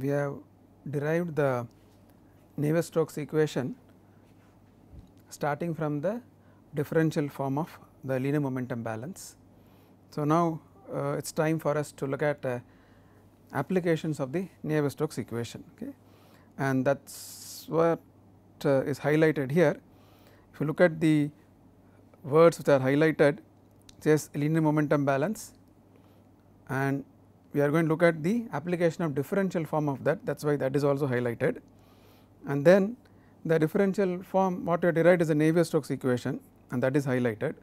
we have derived the Navier-Stokes equation starting from the differential form of the linear momentum balance. So, now uh, it is time for us to look at uh, applications of the Navier-Stokes equation okay. and that is what uh, is highlighted here. If you look at the words which are highlighted it says linear momentum balance and we are going to look at the application of differential form of that. That is why that is also highlighted. And then the differential form what we derived is the Navier-Stokes equation and that is highlighted.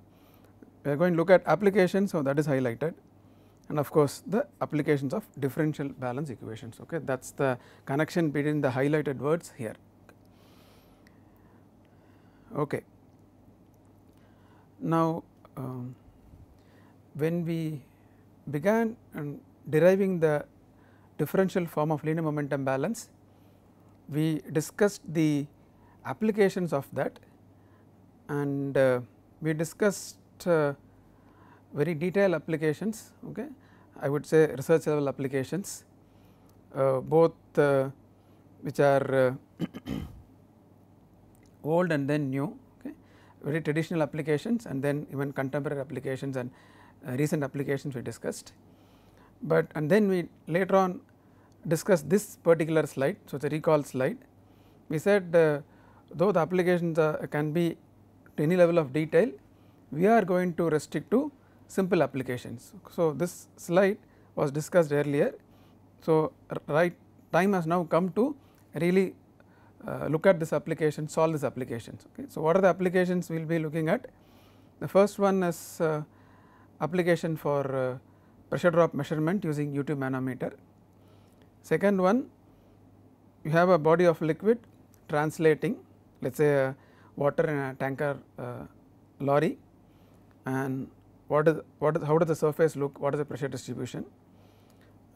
We are going to look at applications so that is highlighted. And of course the applications of differential balance equations okay? That is the connection between the highlighted words here. Okay. Now um, when we began um, deriving the differential form of linear momentum balance we discussed the applications of that and uh, we discussed uh, very detailed applications okay? I would say research level applications uh, both uh, which are uh, old and then new okay? Very traditional applications and then even contemporary applications and uh, recent applications we discussed but and then we later on discussed this particular slide so a recall slide we said though the applications can be to any level of detail we are going to restrict to simple applications. So, this slide was discussed earlier. So, right time has now come to really uh, look at this application solve this applications. Okay. So, what are the applications we will be looking at the first one is uh, application for uh, pressure drop measurement using U-tube manometer. Second one you have a body of liquid translating let us say water in a tanker uh, lorry. And what is what is how does the surface look? What is the pressure distribution?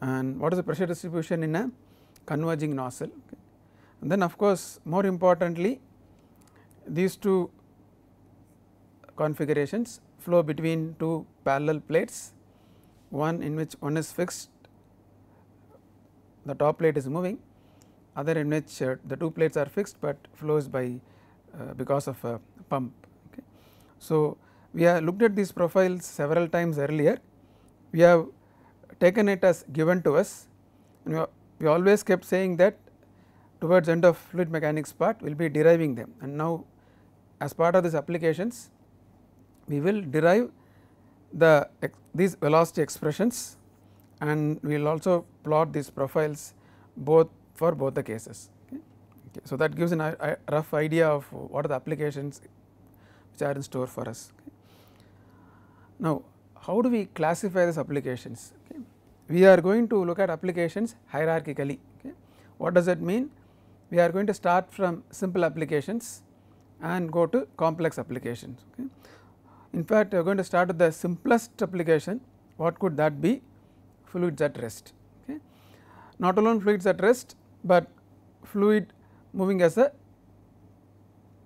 And what is the pressure distribution in a converging nozzle? Okay. and then of course more importantly these two configurations flow between two parallel plates one in which one is fixed the top plate is moving other in which uh, the two plates are fixed, but flows by uh, because of a pump. Okay. So, we have looked at these profiles several times earlier we have taken it as given to us and we, we always kept saying that towards end of fluid mechanics part we will be deriving them and now as part of these applications we will derive the these velocity expressions and we will also plot these profiles both for both the cases. Okay. So, that gives a rough idea of what are the applications which are in store for us. Okay. Now, how do we classify these applications? We are going to look at applications hierarchically. What does that mean? We are going to start from simple applications and go to complex applications. In fact, we are going to start with the simplest application. What could that be? Fluids at rest. Okay. Not alone fluids at rest, but fluid moving as a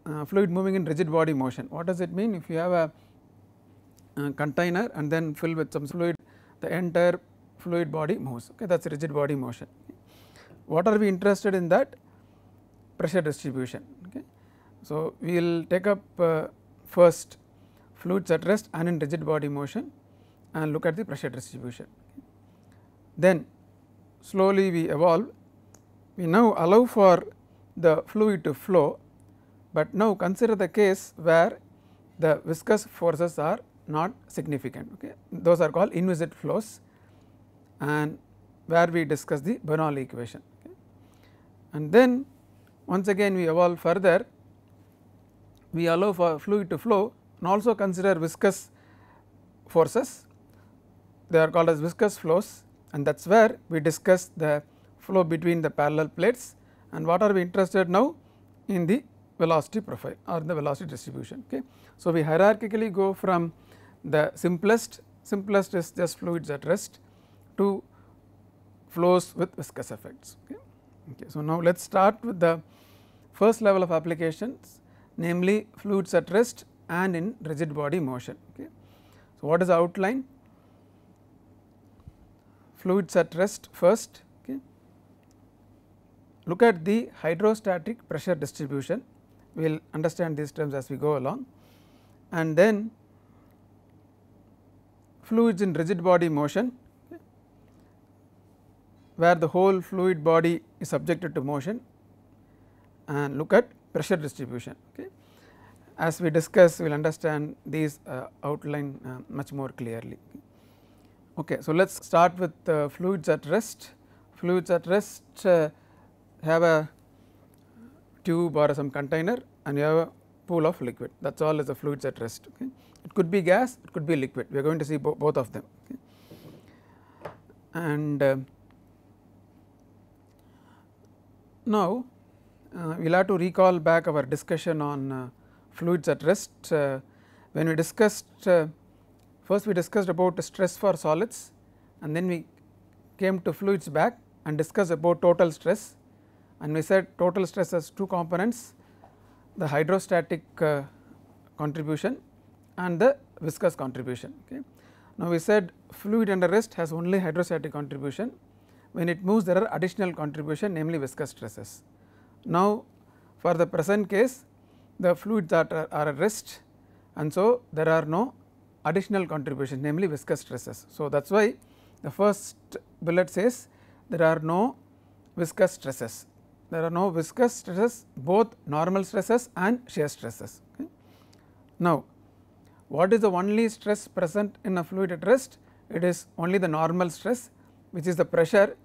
uh, fluid moving in rigid body motion. What does it mean? If you have a container and then fill with some fluid, the entire fluid body moves, okay, that is rigid body motion. What are we interested in that? Pressure distribution. Okay. So, we will take up uh, first fluids at rest and in rigid body motion and look at the pressure distribution. Then slowly we evolve we now allow for the fluid to flow, but now consider the case where the viscous forces are not significant okay. those are called inviscid flows and where we discuss the Bernoulli equation okay. and then once again we evolve further we allow for fluid to flow and also consider viscous forces they are called as viscous flows and that is where we discuss the flow between the parallel plates and what are we interested now in the velocity profile or the velocity distribution. Okay. So, we hierarchically go from the simplest, simplest is just fluids at rest to flows with viscous effects. Okay. Okay. So, now let us start with the first level of applications namely fluids at rest and in rigid body motion. Okay. So, what is the outline? Fluids at rest first look at the hydrostatic pressure distribution, we will understand these terms as we go along and then fluids in rigid body motion where the whole fluid body is subjected to motion and look at pressure distribution. Okay. As we discuss we will understand these uh, outline uh, much more clearly. Okay. So, let us start with uh, fluids at rest. Fluids at rest uh, have a tube or some container and you have a pool of liquid that is all is the fluids at rest. Okay. It could be gas, it could be liquid, we are going to see bo both of them. Okay. And uh, now uh, we will have to recall back our discussion on fluids at rest. Uh, when we discussed uh, first we discussed about stress for solids and then we came to fluids back and discussed about total stress and we said total stress has two components the hydrostatic uh, contribution and the viscous contribution. Okay. Now, we said fluid under rest has only hydrostatic contribution when it moves there are additional contribution namely viscous stresses. Now, for the present case the fluids are, are at rest and so there are no additional contributions namely viscous stresses. So, that is why the first bullet says there are no viscous stresses there are no viscous stresses both normal stresses and shear stresses. Okay. Now, what is the only stress present in a fluid at rest? It is only the normal stress which is the pressure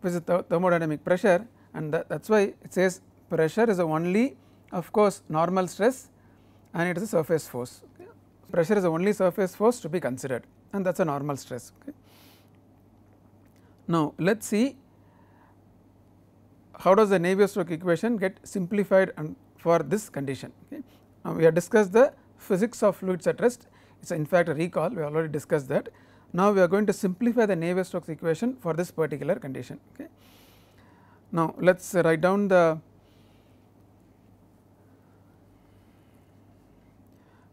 which is the thermodynamic pressure and that is why it says pressure is the only of course normal stress and it is a surface force. Okay. Pressure is the only surface force to be considered and that is a normal stress. Okay. Now, let us see how does the Navier-Stokes equation get simplified and for this condition. Okay. Now, we have discussed the physics of fluids at rest it is in fact a recall we already discussed that. Now, we are going to simplify the Navier-Stokes equation for this particular condition. Okay. Now, let us write down the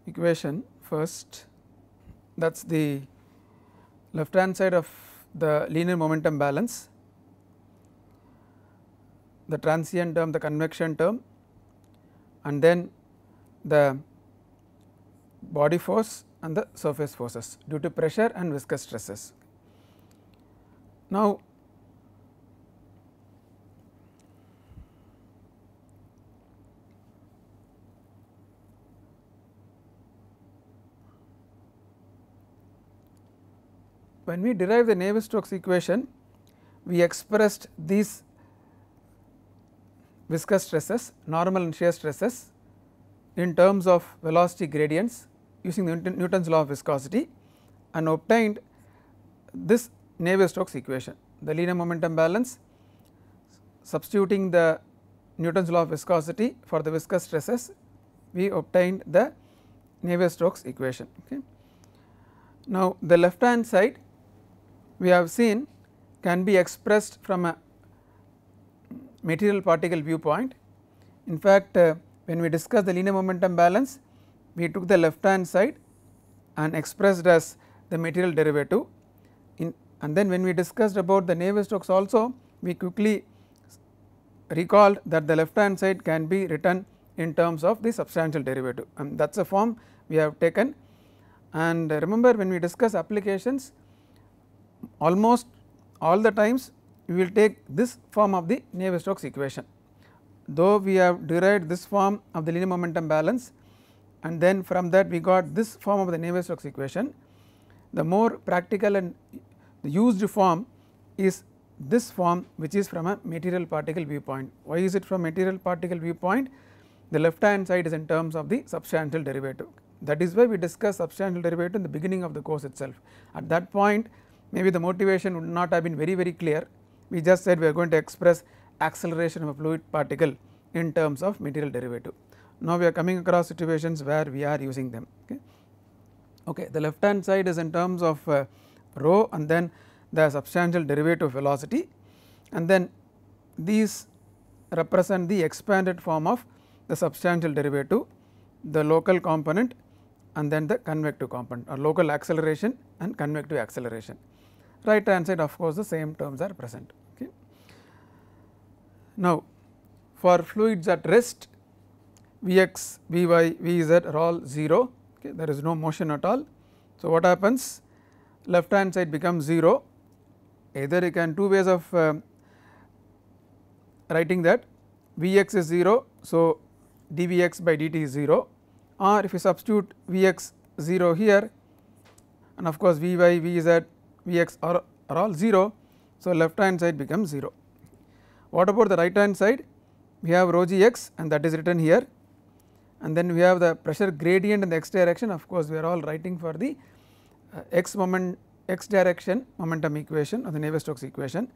equation first that is the left hand side of the linear momentum balance the transient term the convection term and then the body force and the surface forces due to pressure and viscous stresses. Now, when we derive the Navier-Stokes equation we expressed these viscous stresses, normal and shear stresses in terms of velocity gradients using the Newton's law of viscosity and obtained this Navier-Stokes equation. The linear momentum balance substituting the Newton's law of viscosity for the viscous stresses we obtained the Navier-Stokes equation. Okay. Now, the left hand side we have seen can be expressed from a material particle viewpoint. In fact, uh, when we discuss the linear momentum balance we took the left hand side and expressed as the material derivative. In and then when we discussed about the Navier-Stokes also we quickly recalled that the left hand side can be written in terms of the substantial derivative. And that is a form we have taken. And remember when we discuss applications almost all the times we will take this form of the Navier-Stokes equation. Though we have derived this form of the linear momentum balance and then from that we got this form of the Navier-Stokes equation, the more practical and the used form is this form which is from a material particle viewpoint. Why is it from material particle viewpoint? The left hand side is in terms of the substantial derivative. That is why we discuss substantial derivative in the beginning of the course itself. At that point maybe the motivation would not have been very very clear we just said we are going to express acceleration of a fluid particle in terms of material derivative. Now, we are coming across situations where we are using them. Okay. okay the left hand side is in terms of uh, rho and then the substantial derivative velocity and then these represent the expanded form of the substantial derivative, the local component and then the convective component or local acceleration and convective acceleration right hand side of course the same terms are present. Okay. Now, for fluids at rest Vx, Vy, Vz are all 0 okay, there is no motion at all. So, what happens left hand side becomes 0 either you can two ways of uh, writing that Vx is 0. So, dVx by dt is 0 or if you substitute Vx 0 here and of course Vy, Vz, Vx are, are all 0. So, left hand side becomes 0. What about the right hand side? We have rho gx and that is written here and then we have the pressure gradient in the x direction of course we are all writing for the uh, x moment x direction momentum equation or the Navier-Stokes equation.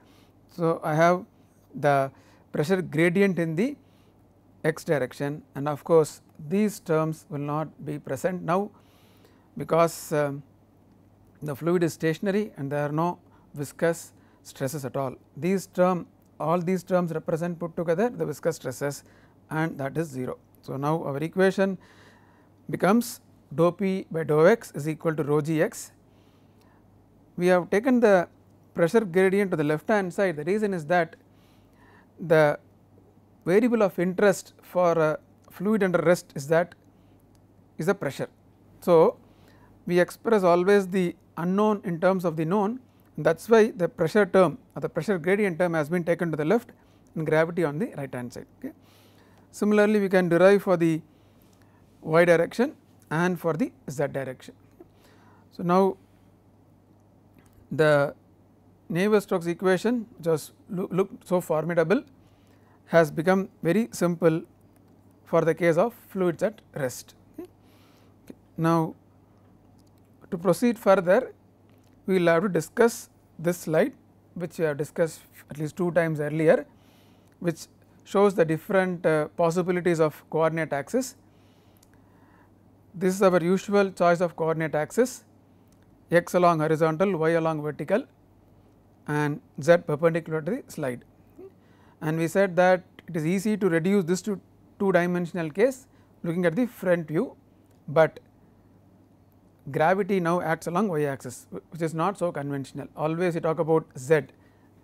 So, I have the pressure gradient in the x direction and of course these terms will not be present now because um, the fluid is stationary and there are no viscous stresses at all. These term all these terms represent put together the viscous stresses and that is 0. So, now our equation becomes dou p by dou x is equal to rho g x. We have taken the pressure gradient to the left hand side the reason is that the variable of interest for a fluid under rest is that is the pressure. So, we express always the unknown in terms of the known that is why the pressure term or the pressure gradient term has been taken to the left and gravity on the right hand side. Okay. Similarly, we can derive for the y direction and for the z direction. So, now the Navier-Stokes equation just look, look so formidable has become very simple for the case of fluids at rest. Okay. Now, to proceed further we will have to discuss this slide which we have discussed at least two times earlier which shows the different uh, possibilities of coordinate axis. This is our usual choice of coordinate axis x along horizontal, y along vertical and z perpendicular to the slide. And we said that it is easy to reduce this to two dimensional case looking at the front view, but gravity now acts along y axis which is not so conventional always we talk about z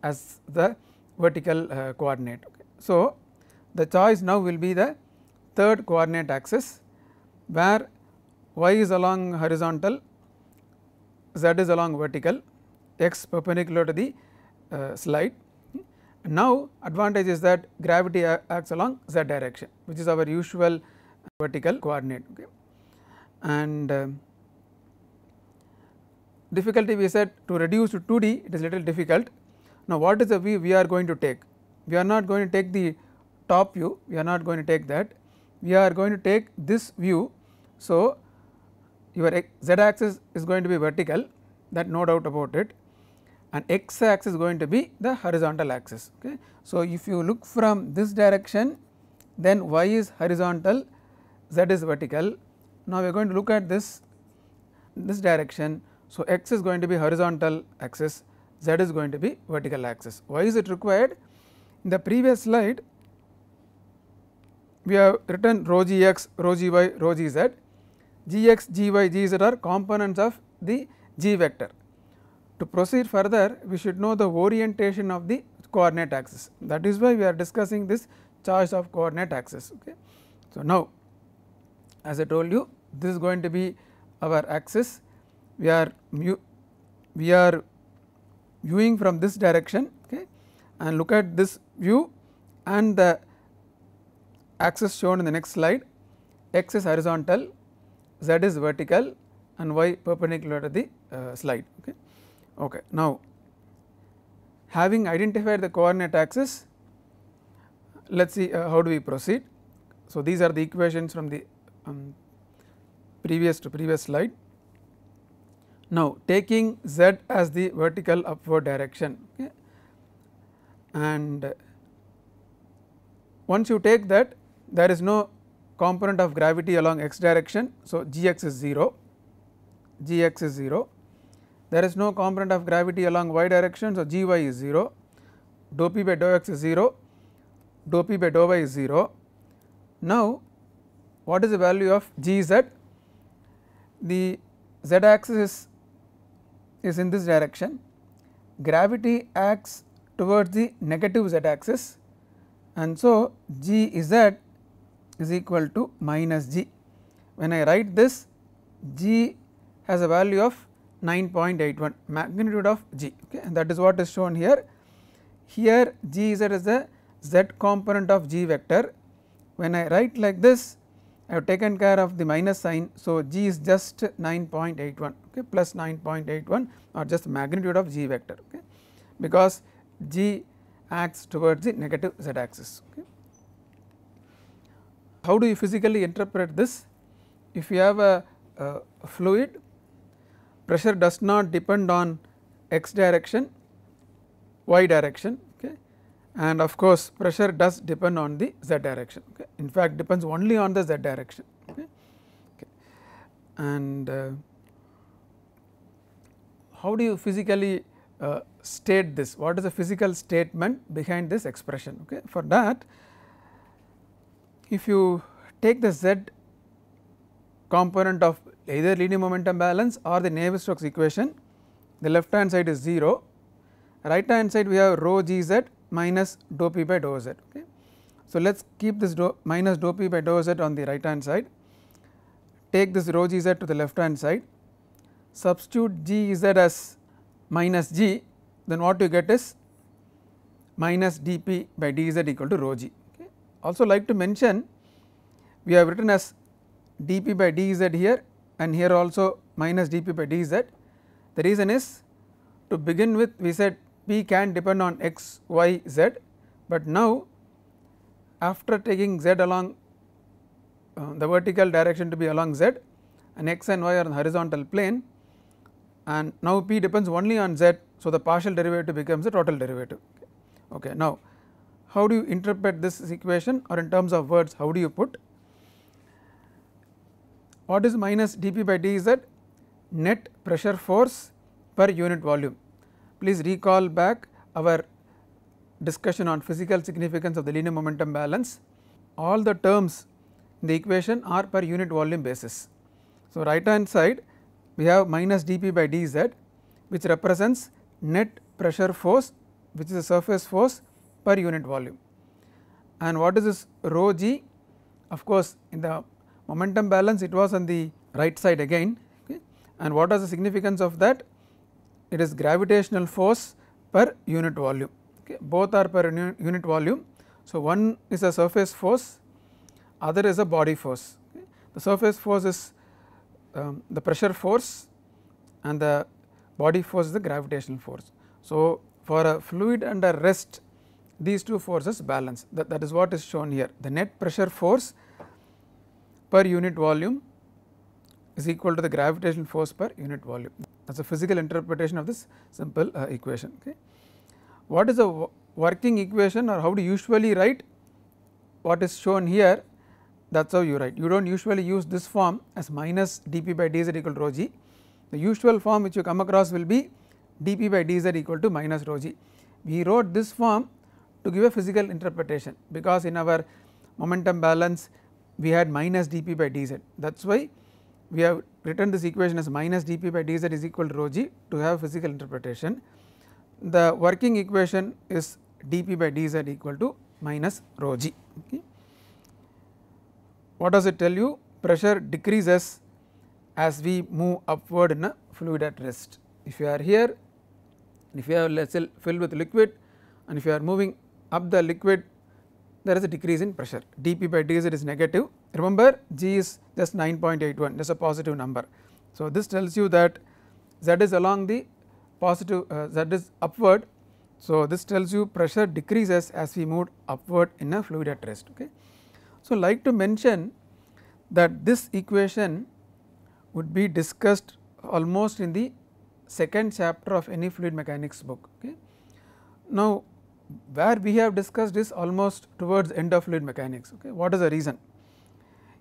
as the vertical uh, coordinate. Okay. So, the choice now will be the third coordinate axis where y is along horizontal, z is along vertical, x perpendicular to the uh, slide. Now, advantage is that gravity acts along z direction which is our usual vertical coordinate okay. and uh, difficulty we said to reduce to 2D it is little difficult. Now, what is the view we are going to take? We are not going to take the top view, we are not going to take that, we are going to take this view. So, your z axis is going to be vertical that no doubt about it and x axis is going to be the horizontal axis. Okay. So, if you look from this direction then y is horizontal, z is vertical. Now, we are going to look at this this direction so, x is going to be horizontal axis, z is going to be vertical axis. Why is it required? In the previous slide, we have written rho g x, rho g y, rho g z. g x, g y, g z are components of the g vector. To proceed further, we should know the orientation of the coordinate axis. That is why we are discussing this choice of coordinate axis. Okay. So, now as I told you, this is going to be our axis we are we are viewing from this direction okay, and look at this view and the axis shown in the next slide x is horizontal, z is vertical and y perpendicular to the uh, slide. Okay. Okay. Now, having identified the coordinate axis, let us see uh, how do we proceed. So, these are the equations from the um, previous to previous slide. Now, taking z as the vertical upward direction okay, and once you take that there is no component of gravity along x direction. So, g x is 0, g x is 0, there is no component of gravity along y direction. So, g y is 0, dou p by dou x is 0, dou p by dou y is 0. Now, what is the value of g z? The z axis is is in this direction, gravity acts towards the negative z axis and so g z is equal to minus g. When I write this g has a value of 9.81 magnitude of g okay, and that is what is shown here. Here g z is the z component of g vector when I write like this I have taken care of the minus sign. So, g is just 9.81 okay, plus 9.81 or just magnitude of g vector okay, because g acts towards the negative z axis. Okay. How do you physically interpret this? If you have a, a fluid pressure does not depend on x direction, y direction okay, and of course, pressure does depend on the z direction okay. in fact depends only on the z direction okay. okay. and uh, how do you physically uh, state this what is the physical statement behind this expression okay. For that if you take the z component of either linear momentum balance or the Navier-Stokes equation the left hand side is 0 right hand side we have rho g z minus dou p by dou z okay. So, let us keep this dou minus dou p by dou z on the right hand side take this rho g z to the left hand side substitute g z as minus g then what you get is minus dp by dz equal to rho g. Okay. Also like to mention we have written as dp by dz here and here also minus dp by dz. The reason is to begin with we said p can depend on x, y, z, but now after taking z along uh, the vertical direction to be along z and x and y are on the horizontal plane and now p depends only on z. So, the partial derivative becomes the total derivative. Okay. Now, how do you interpret this equation or in terms of words how do you put what is minus dp by dz net pressure force per unit volume. Please recall back our discussion on physical significance of the linear momentum balance all the terms in the equation are per unit volume basis. So, right hand side we have minus dp by dz which represents net pressure force which is a surface force per unit volume and what is this rho g of course in the momentum balance it was on the right side again okay. and what is the significance of that it is gravitational force per unit volume okay. both are per unit volume. So, one is a surface force other is a body force okay. the surface force is um, the pressure force and the body force is the gravitational force. So, for a fluid under rest these two forces balance that, that is what is shown here the net pressure force per unit volume is equal to the gravitational force per unit volume that is a physical interpretation of this simple uh, equation. Okay. What is a working equation or how do you usually write what is shown here that is how you write you do not usually use this form as minus dp by dz equal to rho g the usual form which you come across will be dp by dz equal to minus rho g. We wrote this form to give a physical interpretation because in our momentum balance we had minus dp by dz that is why we have written this equation as minus dp by dz is equal to rho g to have physical interpretation. The working equation is dp by dz equal to minus rho g. Okay. What does it tell you? Pressure decreases as we move upward in a fluid at rest. If you are here, if you have vessel filled with liquid and if you are moving up the liquid there is a decrease in pressure dp by dz is negative remember g is just 9.81 that is a positive number. So, this tells you that z is along the positive uh, z is upward. So, this tells you pressure decreases as we move upward in a fluid at rest. Okay. So, like to mention that this equation would be discussed almost in the second chapter of any fluid mechanics book. Okay. Now, where we have discussed is almost towards end of fluid mechanics. Okay. What is the reason?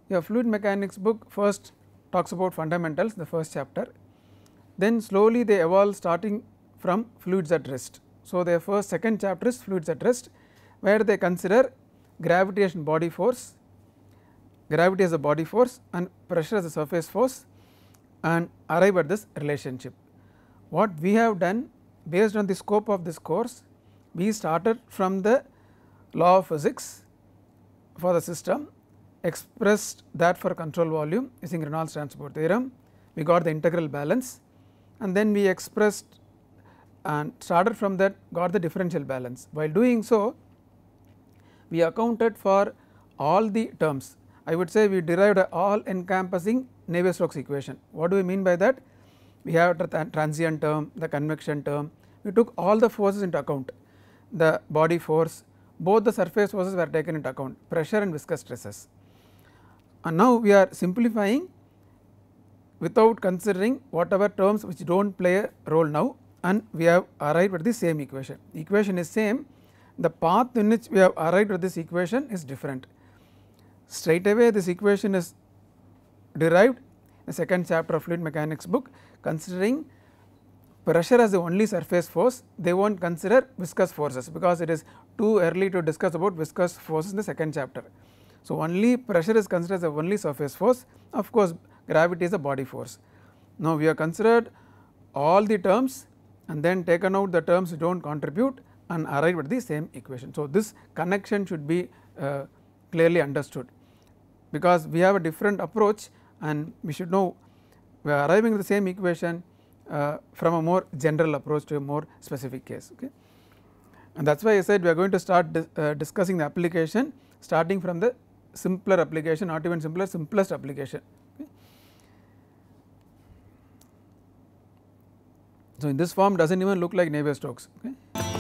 Your fluid mechanics book first talks about fundamentals the first chapter, then slowly they evolve starting from fluids at rest. So, their first second chapter is fluids at rest where they consider gravitation body force, gravity as a body force and pressure as a surface force and arrive at this relationship. What we have done based on the scope of this course, we started from the law of physics for the system expressed that for control volume using Reynolds transport theorem we got the integral balance and then we expressed and started from that got the differential balance. While doing so we accounted for all the terms I would say we derived all encompassing Navier-Stokes equation. What do we mean by that? We have the transient term, the convection term, we took all the forces into account, the body force, both the surface forces were taken into account, pressure and viscous stresses. And now we are simplifying without considering whatever terms which do not play a role now and we have arrived at the same equation. The equation is same, the path in which we have arrived at this equation is different. Straight away this equation is derived in the second chapter of fluid mechanics book considering pressure as the only surface force they will not consider viscous forces because it is too early to discuss about viscous forces in the second chapter. So, only pressure is considered as the only surface force of course gravity is a body force. Now, we have considered all the terms and then taken out the terms do not contribute and arrived at the same equation. So, this connection should be uh, clearly understood because we have a different approach and we should know we are arriving at the same equation uh, from a more general approach to a more specific case. Okay. And that is why I said we are going to start dis, uh, discussing the application starting from the simpler application not even simpler simplest application. Okay. So, in this form does not even look like Navier-Stokes. Okay.